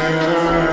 tonight.